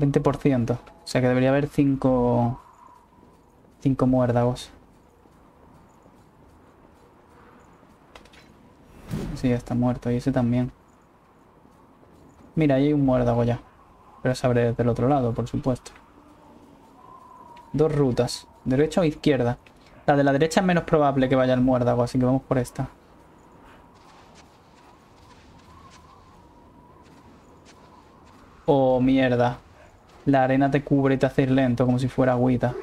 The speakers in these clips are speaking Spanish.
20%. O sea que debería haber 5... 5 muérdagos. Sí, ya está muerto. Y ese también. Mira, ahí hay un muérdago ya. Pero se abre desde el otro lado, por supuesto. Dos rutas. ¿Derecha o izquierda? La de la derecha es menos probable que vaya el muérdago, así que vamos por esta. Oh, mierda. La arena te cubre y te hace ir lento, como si fuera agüita.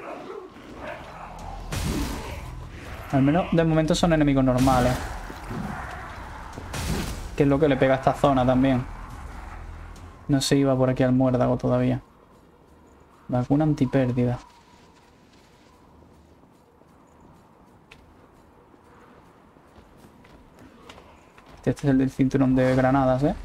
Al menos de momento son enemigos normales. Que es lo que le pega a esta zona también. No se iba por aquí al muérdago todavía. Vacuna antipérdida. Este es el del cinturón de granadas, ¿eh?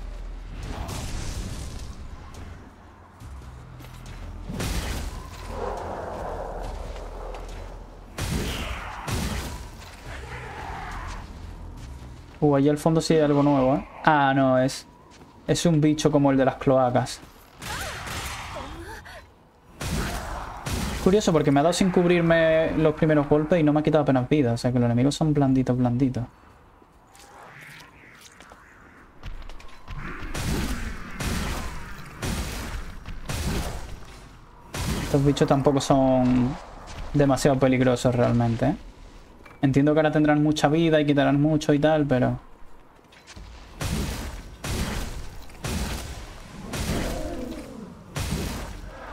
Uh, allí al fondo sí hay algo nuevo, ¿eh? Ah, no, es... Es un bicho como el de las cloacas. Curioso porque me ha dado sin cubrirme los primeros golpes y no me ha quitado apenas vida. O sea que los enemigos son blanditos, blanditos. Estos bichos tampoco son demasiado peligrosos realmente, ¿eh? Entiendo que ahora tendrán mucha vida y quitarán mucho y tal, pero...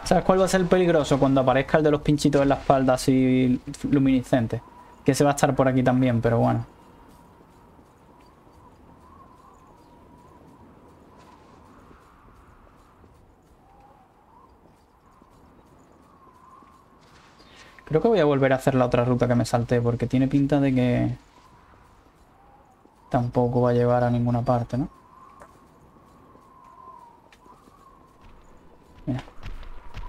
¿Sabes cuál va a ser el peligroso? Cuando aparezca el de los pinchitos en la espalda así luminiscente. Que se va a estar por aquí también, pero bueno. Creo que voy a volver a hacer la otra ruta que me salté, porque tiene pinta de que tampoco va a llevar a ninguna parte, ¿no? Mira,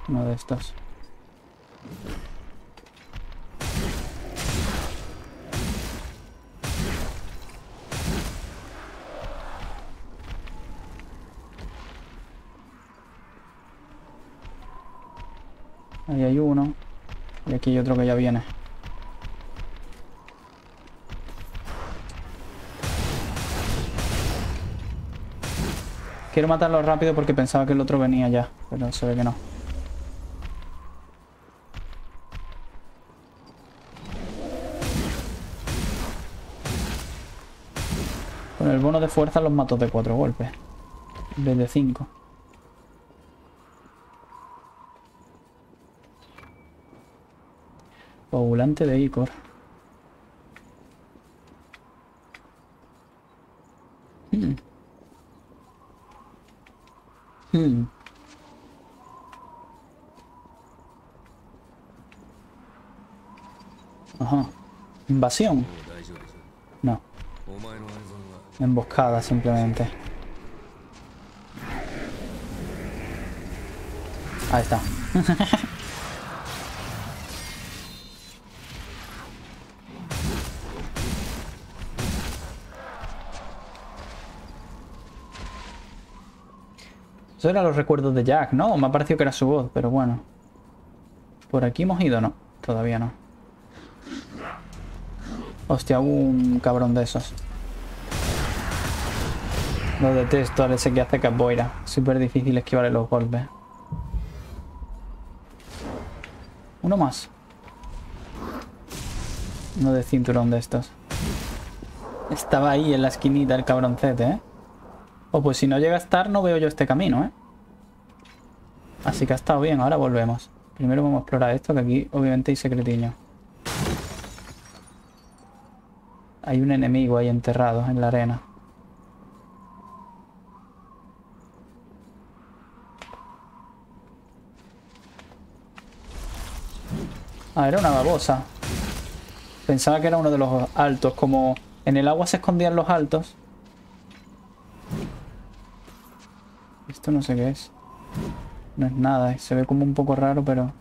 uno de estos. Ahí hay uno. Y aquí hay otro que ya viene. Quiero matarlo rápido porque pensaba que el otro venía ya, pero se ve que no. Con el bono de fuerza los mato de cuatro golpes. En vez de cinco. Coagulante de Icor. Hmm. Hmm. Ajá. Invasión. No. Emboscada simplemente. Ahí está. Eso eran los recuerdos de Jack, ¿no? Me ha parecido que era su voz, pero bueno. ¿Por aquí hemos ido? No, todavía no. Hostia, un cabrón de esos. Lo detesto, al ese que hace capoeira. Súper difícil esquivarle los golpes. Uno más. Uno de cinturón de estos. Estaba ahí en la esquinita el cabroncete, ¿eh? O pues si no llega a estar, no veo yo este camino, ¿eh? Así que ha estado bien, ahora volvemos. Primero vamos a explorar esto, que aquí obviamente hay secretiño. Hay un enemigo ahí enterrado en la arena. Ah, era una babosa. Pensaba que era uno de los altos, como en el agua se escondían los altos. Esto no sé qué es. No es nada, se ve como un poco raro, pero...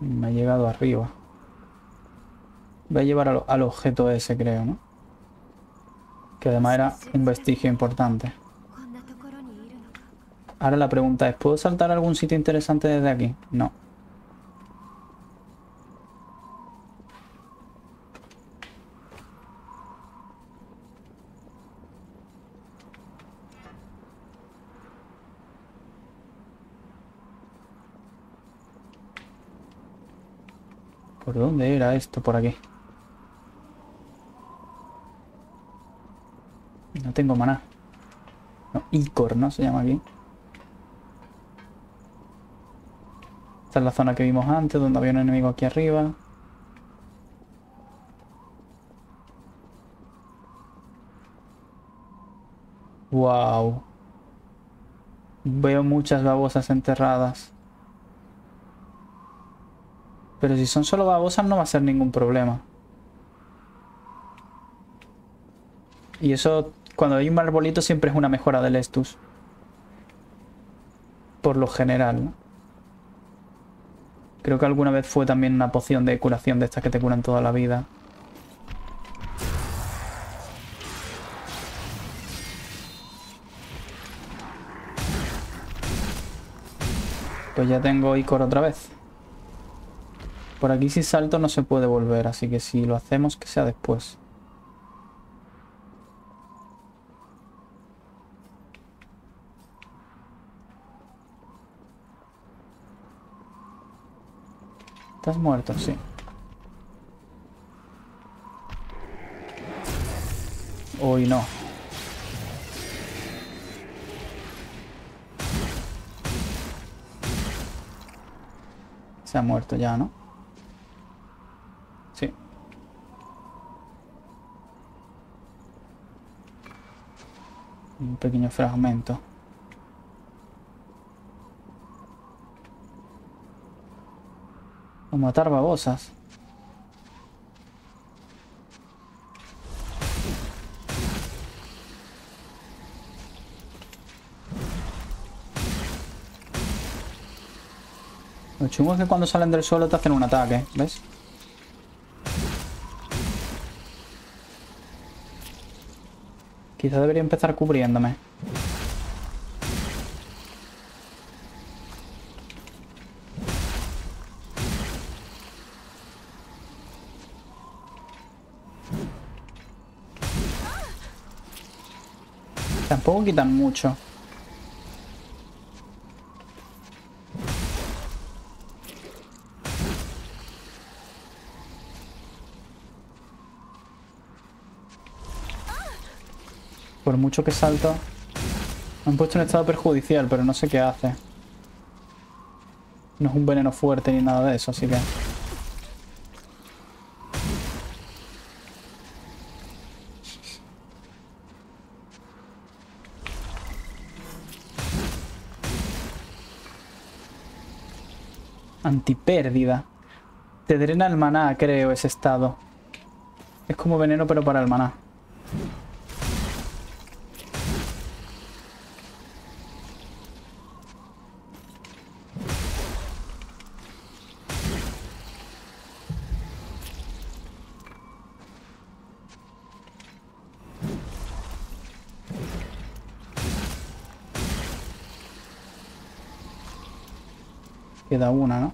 Me ha llegado arriba. Voy a llevar al, al objeto ese, creo, ¿no? Que además era un vestigio importante. Ahora la pregunta es, ¿puedo saltar a algún sitio interesante desde aquí? No. ¿Por dónde era esto? Por aquí. No tengo maná. No, Icor, ¿no? Se llama aquí. Esta es la zona que vimos antes, donde había un enemigo aquí arriba. Wow. Veo muchas babosas enterradas. Pero si son solo babosas no va a ser ningún problema. Y eso, cuando hay un arbolito siempre es una mejora del Estus. Por lo general. Creo que alguna vez fue también una poción de curación de estas que te curan toda la vida. Pues ya tengo Icor otra vez. Por aquí si salto no se puede volver, así que si lo hacemos que sea después. Estás muerto, sí. Uy, no. Se ha muerto ya, ¿no? Sí. Un pequeño fragmento. O matar babosas. Lo chungo es que cuando salen del suelo te hacen un ataque, ¿ves? Quizá debería empezar cubriéndome. Tampoco quitan mucho. Mucho que salto... Me han puesto en estado perjudicial, pero no sé qué hace. No es un veneno fuerte ni nada de eso, así que... Antipérdida. Te drena el maná, creo, ese estado. Es como veneno, pero para el maná. Queda una, ¿no?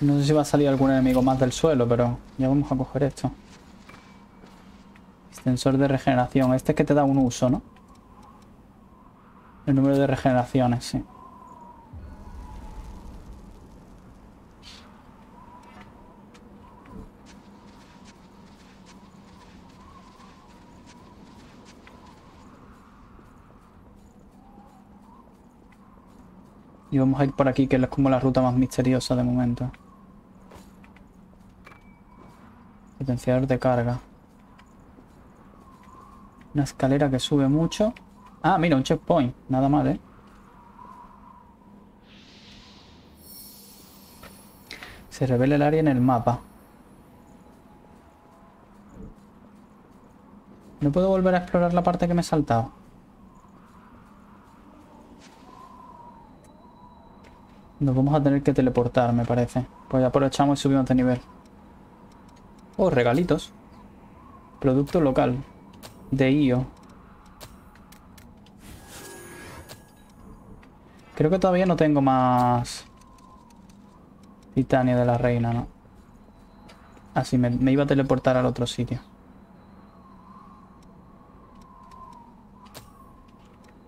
No sé si va a salir algún enemigo más del suelo, pero ya vamos a coger esto. Extensor de regeneración. Este es que te da un uso, ¿no? El número de regeneraciones, sí. Vamos a ir por aquí, que es como la ruta más misteriosa de momento. Potenciador de carga. Una escalera que sube mucho. Ah, mira, un checkpoint. Nada mal, ¿eh? Se revela el área en el mapa. ¿No puedo volver a explorar la parte que me he saltado? Nos vamos a tener que teleportar, me parece. Pues aprovechamos y subimos de nivel. Oh, regalitos. Producto local. De IO. Creo que todavía no tengo más... Titania de la reina, ¿no? Así, me, me iba a teleportar al otro sitio.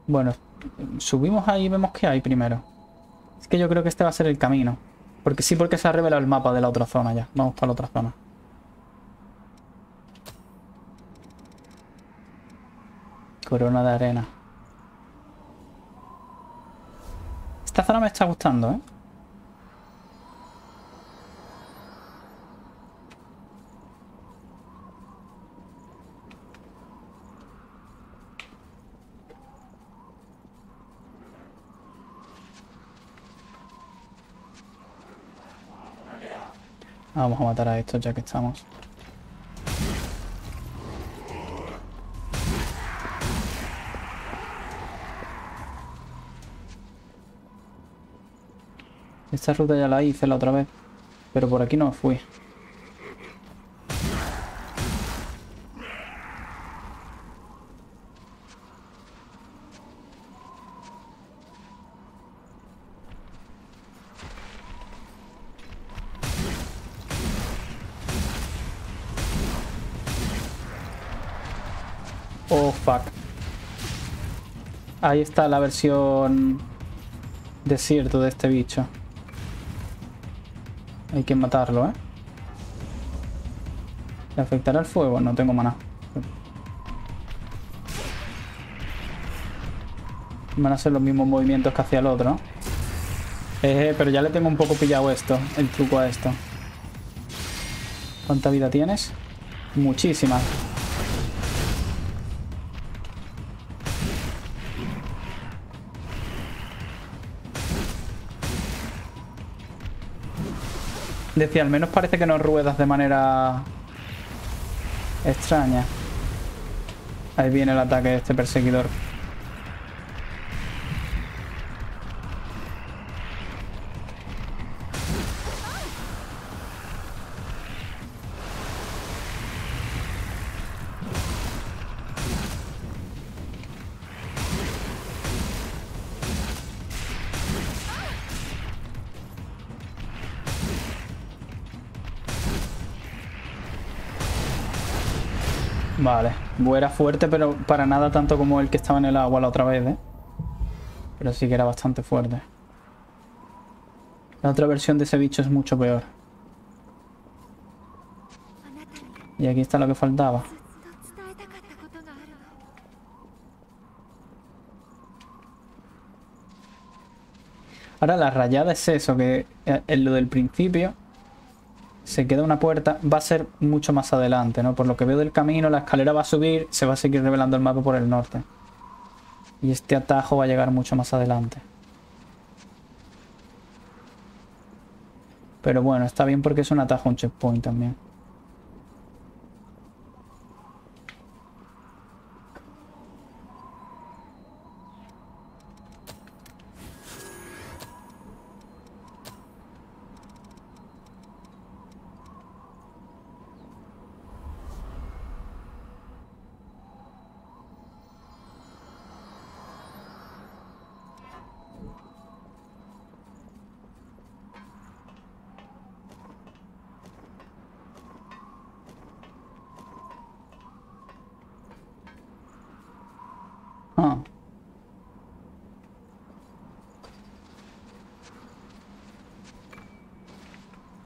Bueno, subimos ahí y vemos qué hay primero. Es que yo creo que este va a ser el camino. Porque sí, porque se ha revelado el mapa de la otra zona ya. Vamos para la otra zona. Corona de arena. Esta zona me está gustando, ¿eh? Vamos a matar a estos ya que estamos. Esta ruta ya la hice la otra vez, pero por aquí no fui. Oh, fuck. Ahí está la versión desierto de este bicho. Hay que matarlo, ¿eh? ¿Le afectará el fuego? No tengo maná. Van a ser los mismos movimientos que hacía el otro. Eh, pero ya le tengo un poco pillado esto, el truco a esto. ¿Cuánta vida tienes? Muchísima. Decía, al menos parece que no ruedas de manera extraña. Ahí viene el ataque de este perseguidor. Vale, era fuerte, pero para nada tanto como el que estaba en el agua la otra vez, ¿eh? Pero sí que era bastante fuerte. La otra versión de ese bicho es mucho peor. Y aquí está lo que faltaba. Ahora la rayada es eso, que eh, lo del principio se queda una puerta, va a ser mucho más adelante, ¿no? Por lo que veo del camino, la escalera va a subir, se va a seguir revelando el mapa por el norte. Y este atajo va a llegar mucho más adelante. Pero bueno, está bien porque es un atajo, un checkpoint también. Ah.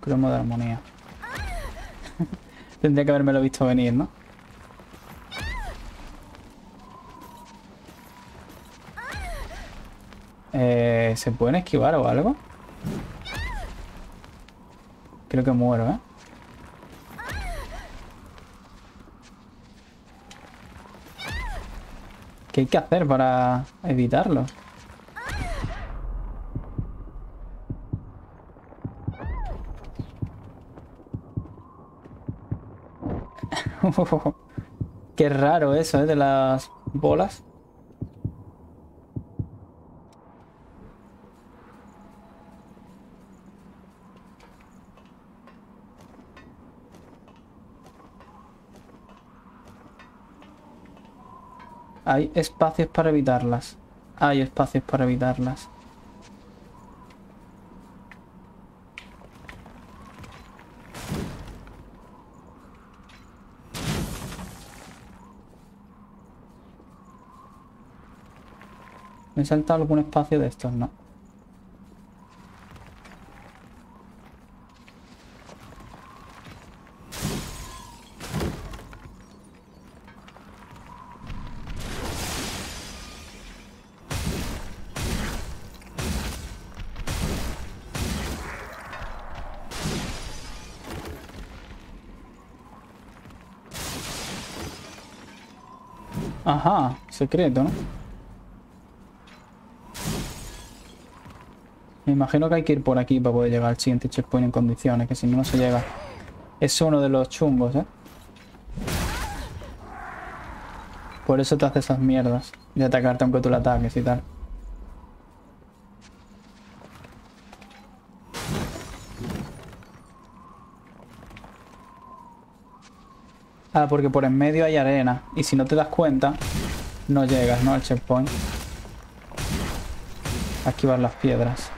Cromo de armonía. Tendría que haberme lo visto venir, ¿no? Eh, ¿Se pueden esquivar o algo? Creo que muero, ¿eh? ¿Qué hay que hacer para evitarlo? Qué raro eso, ¿eh? De las bolas. Hay espacios para evitarlas. Hay espacios para evitarlas. ¿Me he saltado algún espacio de estos? No. Ajá, secreto, ¿no? Me imagino que hay que ir por aquí para poder llegar al siguiente checkpoint en condiciones, que si no, no se llega. Es uno de los chungos, ¿eh? Por eso te hace esas mierdas. De atacarte aunque tú le ataques y tal. Ah, porque por en medio hay arena. Y si no te das cuenta, no llegas, ¿no? Al checkpoint. Esquivar las piedras.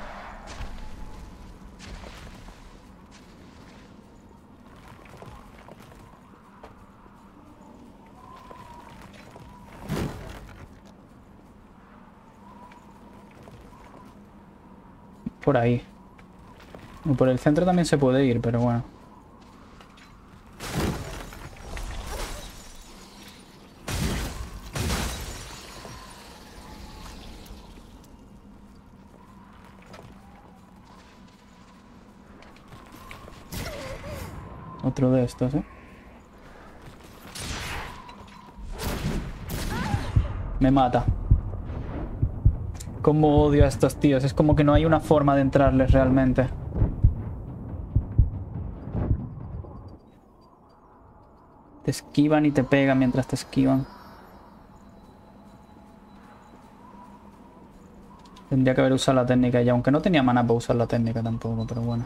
Por ahí. Y por el centro también se puede ir, pero bueno. Otro de estos, ¿eh? Me mata. Como odio a estos tíos. Es como que no hay una forma de entrarles realmente. Te esquivan y te pegan mientras te esquivan. Tendría que haber usado la técnica ya, aunque no tenía mana para usar la técnica tampoco, pero bueno.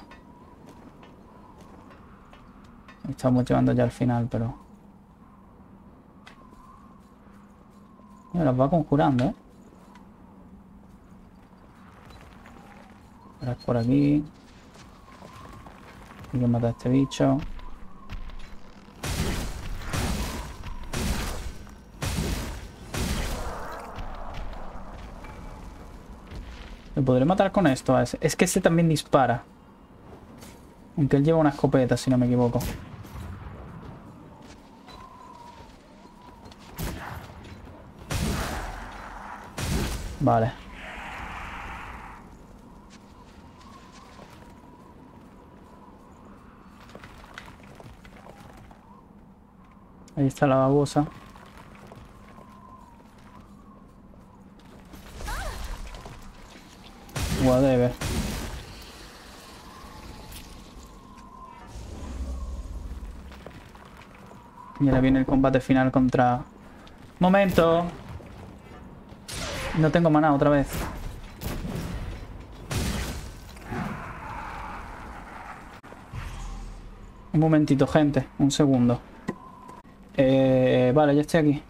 Estamos llevando ya al final, pero... Me las va conjurando, ¿eh? Por aquí. Hay que matar a este bicho. ¿Le podré matar con esto a ese? Es que ese también dispara. Aunque él lleva una escopeta, si no me equivoco. Vale. Ahí está la babosa. Whatever. Y ahora viene el combate final contra... ¡Momento! No tengo maná otra vez. Un momentito, gente. Un segundo. Eh, vale, ya estoy aquí.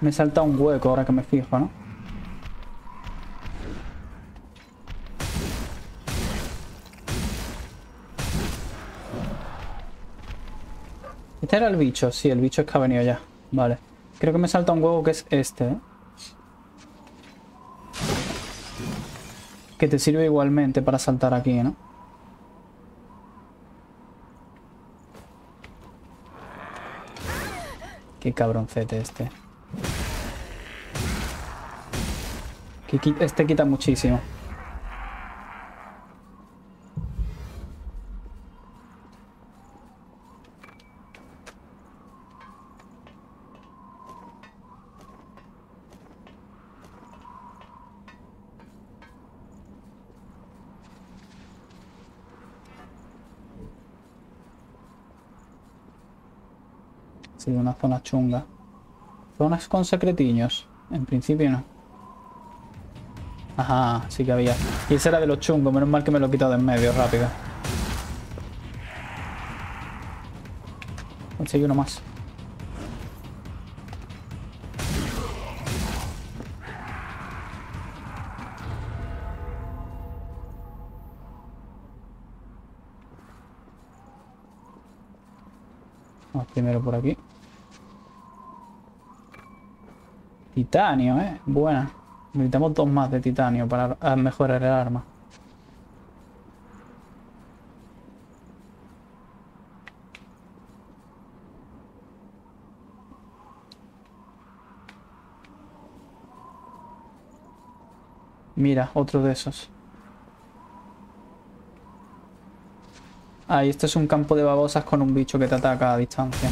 Me salta un hueco ahora que me fijo, ¿no? Este era el bicho, sí, el bicho es que ha venido ya. Vale. Creo que me salta un huevo que es este, ¿eh? Que te sirve igualmente para saltar aquí, ¿no? Qué cabroncete este. Este quita muchísimo. Sí, una zona chunga. Zonas con secretiños. En principio no. Ajá, sí que había. Y ese era de los chungos. Menos mal que me lo he quitado de en medio rápido. Conseguí uno más. Vamos primero por aquí. Titanio, eh. Buena. Necesitamos dos más de titanio para ah, mejorar el arma. Mira, otro de esos. Ah, y este es un campo de babosas con un bicho que te ataca a distancia.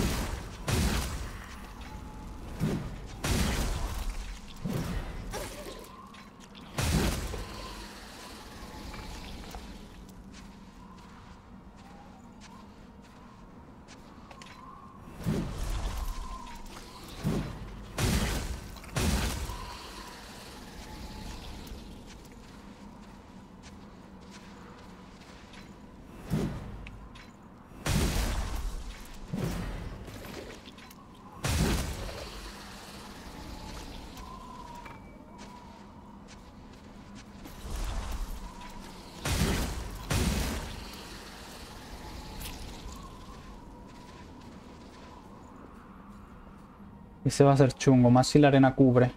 Ese va a ser chungo, más si la arena cubre.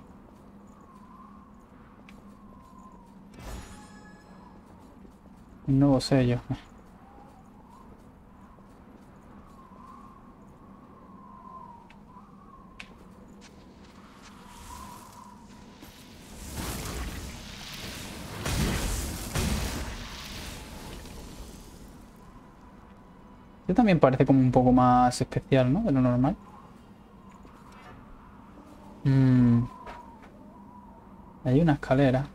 Un nuevo sello. Este también parece como un poco más especial, ¿no? De lo normal. Hay una escalera.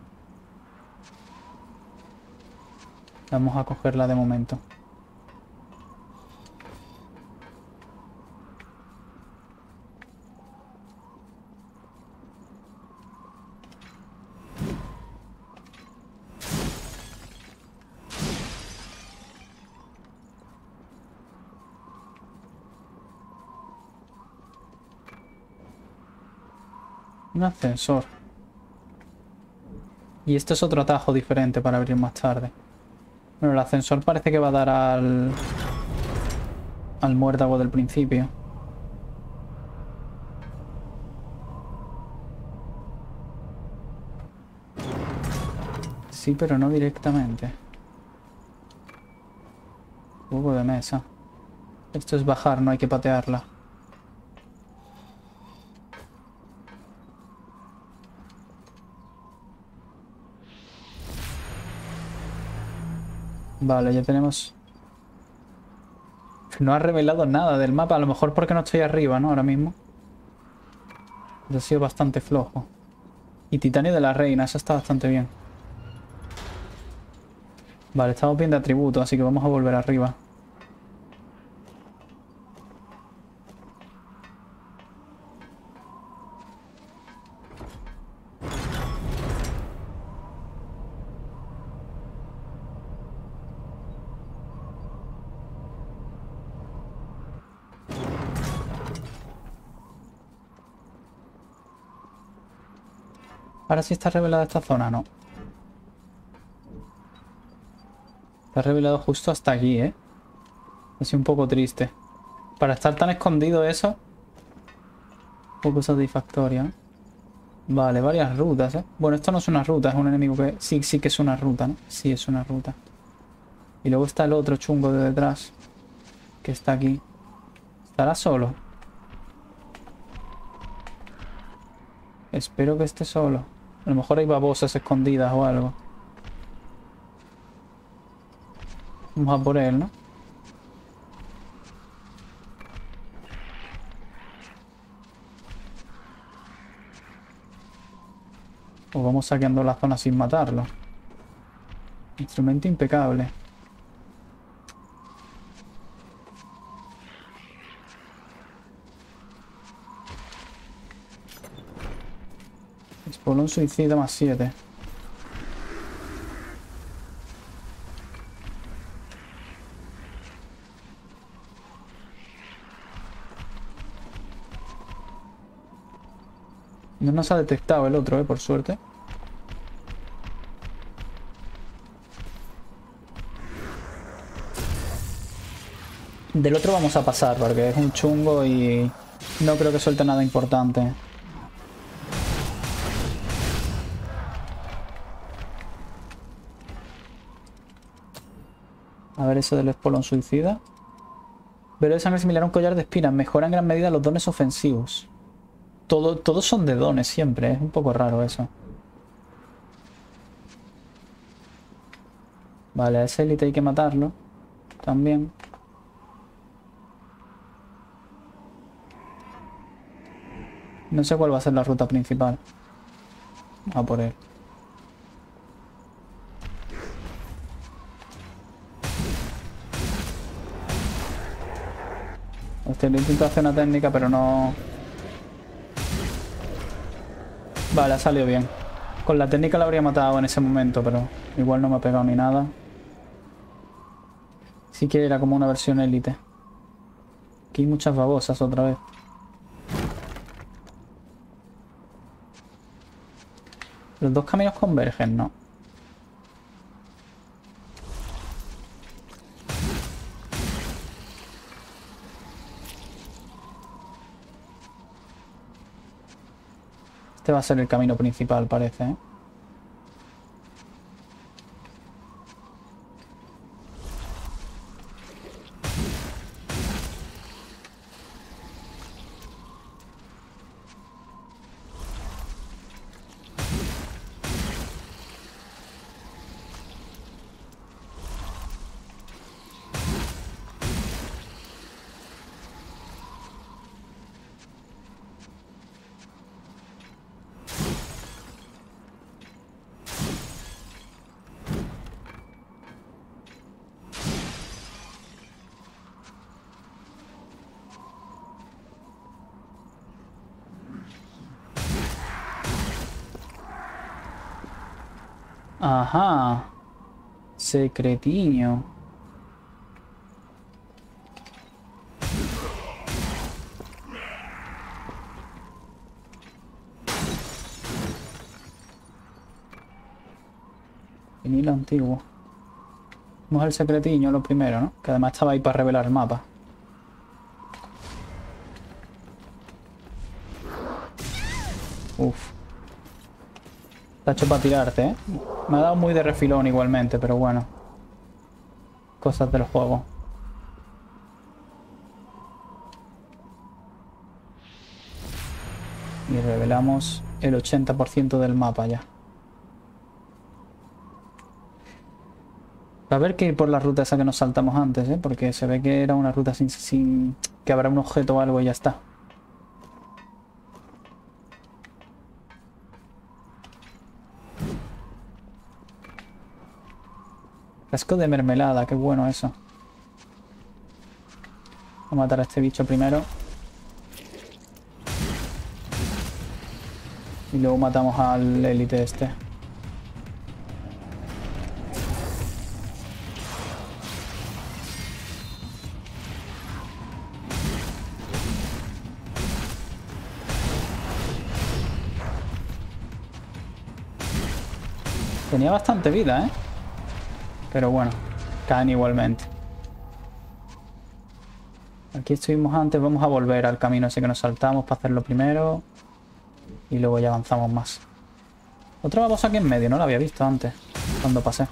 Vamos a cogerla de momento. Un ascensor. Y este es otro atajo diferente para abrir más tarde. Bueno, el ascensor parece que va a dar al... Al muérdago del principio. Sí, pero no directamente. Juego de mesa. Esto es bajar, no hay que patearla. Vale, ya tenemos... No ha revelado nada del mapa, a lo mejor porque no estoy arriba, ¿no? Ahora mismo. ha sido bastante flojo. Y titanio de la reina, eso está bastante bien. Vale, estamos bien de atributo, así que vamos a volver arriba. Ahora sí está revelada esta zona, ¿no? Está revelado justo hasta aquí, ¿eh? Así un poco triste. Para estar tan escondido eso... Un poco satisfactorio, ¿eh? Vale, varias rutas, ¿eh? Bueno, esto no es una ruta, es un enemigo que... Sí, sí que es una ruta, ¿no? Sí, es una ruta. Y luego está el otro chungo de detrás. Que está aquí. ¿Estará solo? Espero que esté solo. A lo mejor hay babosas escondidas o algo. Vamos a por él, ¿no? O vamos saqueando la zona sin matarlo. Instrumento impecable. Por un suicida más 7. No nos ha detectado el otro, eh, por suerte. Del otro vamos a pasar porque es un chungo y no creo que suelte nada importante. A ver eso del espolón suicida. Pero de sangre similar a un collar de espinas. Mejora en gran medida los dones ofensivos. Todo, todos son de dones siempre. Es un poco raro eso. Vale, a ese élite hay que matarlo. También. No sé cuál va a ser la ruta principal. A por él. Le intento hacer una técnica, pero no... Vale, ha salido bien. Con la técnica la habría matado en ese momento, pero igual no me ha pegado ni nada. Sí que era como una versión élite. Aquí hay muchas babosas otra vez. Los dos caminos convergen, ¿no? Este va a ser el camino principal, parece, ¿eh? Ajá. Secretiño. Vinilo antiguo. Vamos al secretiño lo primero, ¿no? Que además estaba ahí para revelar el mapa. Uf. Está hecho para tirarte, ¿eh? Me ha dado muy de refilón igualmente, pero bueno. Cosas del juego. Y revelamos el 80% del mapa ya. Va a haber que ir por la ruta esa que nos saltamos antes, ¿eh? Porque se ve que era una ruta sin, sin... que habrá un objeto o algo y ya está. Casco de mermelada, qué bueno eso. Vamos a matar a este bicho primero. Y luego matamos al élite este. Tenía bastante vida, ¿eh? Pero bueno, caen igualmente. Aquí estuvimos antes, vamos a volver al camino ese que nos saltamos para hacerlo primero. Y luego ya avanzamos más. Otra babosa aquí en medio, no la había visto antes, cuando pasé.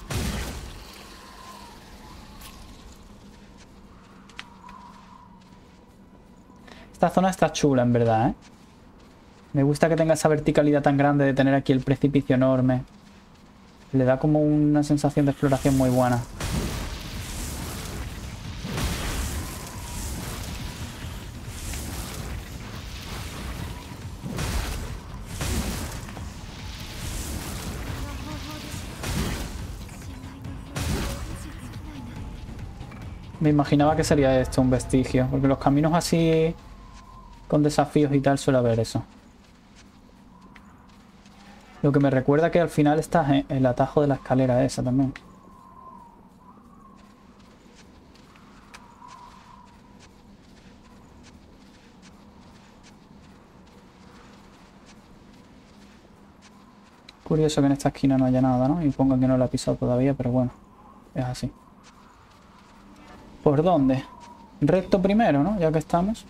Esta zona está chula, en verdad, ¿eh? Me gusta que tenga esa verticalidad tan grande de tener aquí el precipicio enorme. Le da como una sensación de exploración muy buena. Me imaginaba que sería esto, un vestigio. Porque los caminos así, con desafíos y tal, suele haber eso. Lo que me recuerda que al final está el atajo de la escalera esa también. Curioso que en esta esquina no haya nada, ¿no? Y pongan que no la he pisado todavía, pero bueno. Es así. ¿Por dónde? Recto primero, ¿no? Ya que estamos.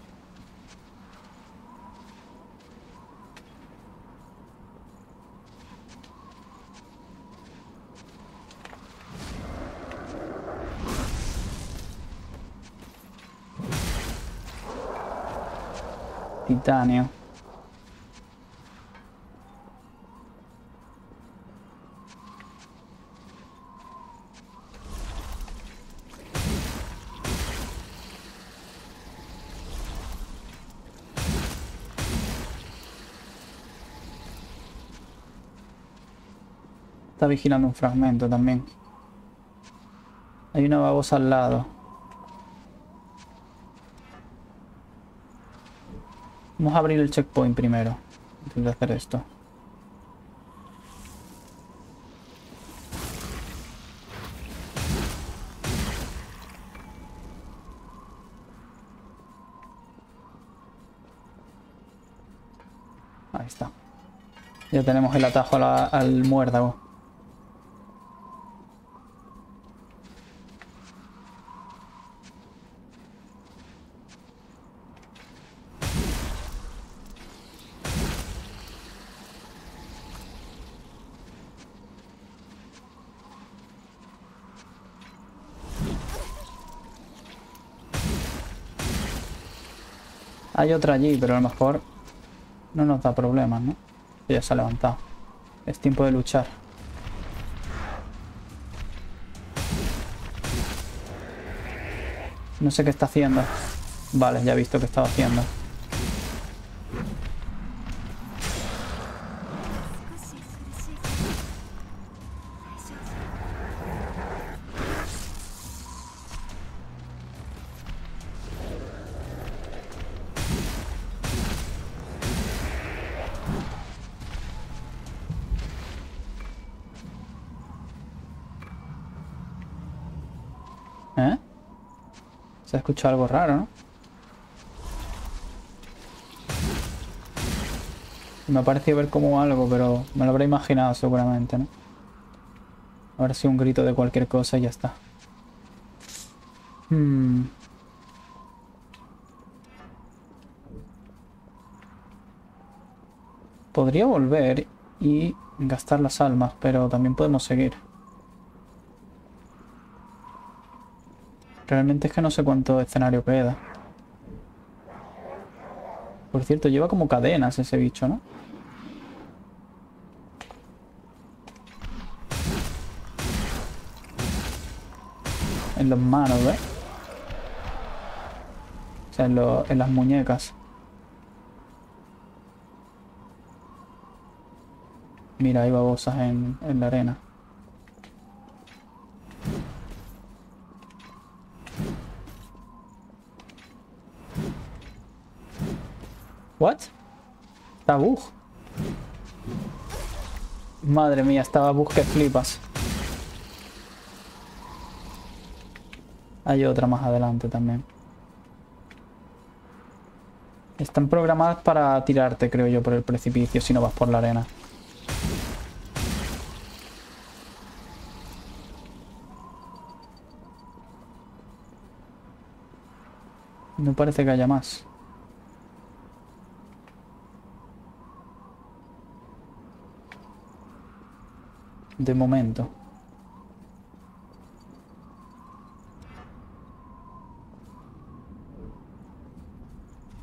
Titanio. Está vigilando un fragmento también. Hay una babosa al lado. Vamos a abrir el checkpoint primero. Antes de hacer esto. Ahí está. Ya tenemos el atajo al muérdago. Hay otra allí, pero a lo mejor no nos da problemas, ¿no? Ya se ha levantado. Es tiempo de luchar. No sé qué está haciendo. Vale, ya he visto qué estaba haciendo. Escuchado algo raro, ¿no? Me ha parecido ver como algo, pero me lo habré imaginado seguramente, ¿no? Ahora sí un grito de cualquier cosa y ya está. Hmm. Podría volver y gastar las almas, pero también podemos seguir. Realmente es que no sé cuánto escenario queda. Por cierto, lleva como cadenas ese bicho, ¿no? En las manos, ¿ves? O sea, en, las muñecas. Mira, hay babosas en la arena. ¿What? Está bug. Madre mía, estaba bug que flipas. Hay otra más adelante también. Están programadas para tirarte, creo yo, por el precipicio si no vas por la arena. No parece que haya más. De momento.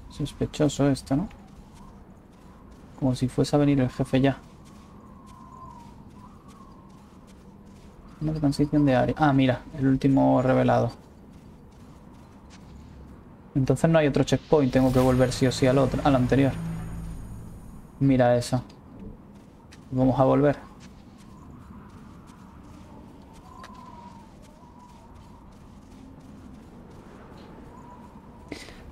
Sospechoso esto, ¿no? Como si fuese a venir el jefe ya. Una transición de área. Ah, mira, el último revelado. Entonces no hay otro checkpoint, tengo que volver sí o sí al otro, al anterior. Mira eso. Vamos a volver.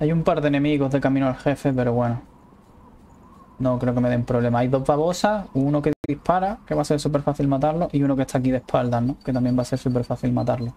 Hay un par de enemigos de camino al jefe, pero bueno. No creo que me den problema. Hay dos babosas, uno que dispara, que va a ser súper fácil matarlo, y uno que está aquí de espaldas, ¿no? Que también va a ser súper fácil matarlo.